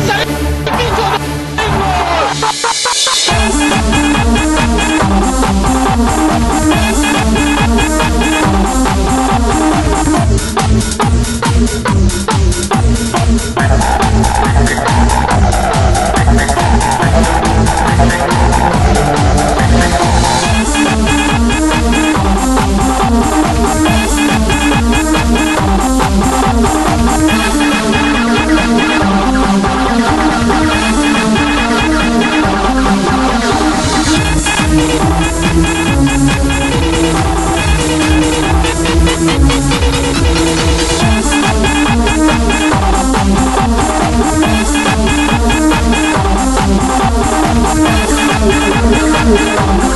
Nazareth. Thank